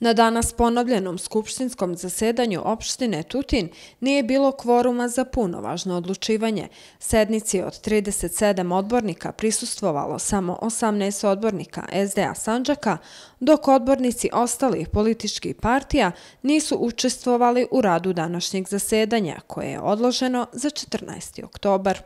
Na danas ponovljenom skupštinskom zasedanju opštine Tutin nije bilo kvoruma za puno važno odlučivanje. Sednici od 37 odbornika prisustvovalo samo 18 odbornika SDA Sanđaka, dok odbornici ostalih političkih partija nisu učestvovali u radu današnjeg zasedanja, koje je odloženo za 14. oktobar.